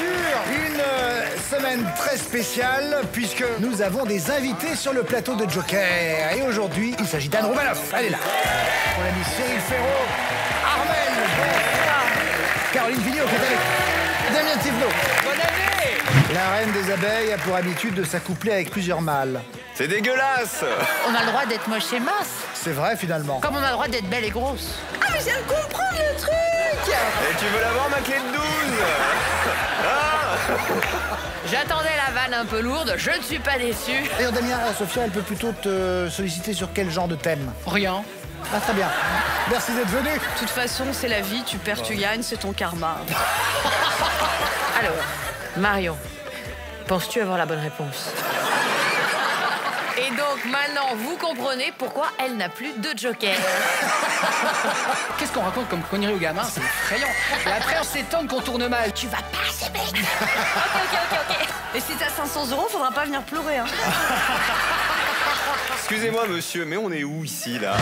Une euh, semaine très spéciale puisque nous avons des invités sur le plateau de Joker. Et aujourd'hui, il s'agit d'Anne Romanoff. Elle est là. On a mis Cyril Ferraud, Armel, Caroline Vigneault qui est avec Damien Tivno. Bonne année La reine des abeilles a pour habitude de s'accoupler avec plusieurs mâles. C'est dégueulasse On a le droit d'être moche et mince, C'est vrai finalement. comme on a le droit d'être belle et grosse. Ah, mais je viens de comprendre le truc Et tu veux l'avoir ma clé de 12 J'attendais la vanne un peu lourde, je ne suis pas déçue. D'ailleurs Damien, euh, Sophia, elle peut plutôt te solliciter sur quel genre de thème? Rien. Ah très bien. Merci d'être venu. De toute façon, c'est la vie, tu perds, tu gagnes, c'est ton karma. Alors, Marion, penses-tu avoir la bonne réponse? Et donc maintenant, vous comprenez pourquoi elle n'a plus de joker. Qu'est-ce qu'on raconte comme connerie aux gamins C'est effrayant. Et après, on s'étonne qu'on tourne mal. Tu vas pas assez vite. Ok, ok, ok, ok. Et si t'as 500 euros, faudra pas venir pleurer, hein. Excusez-moi monsieur, mais on est où ici là?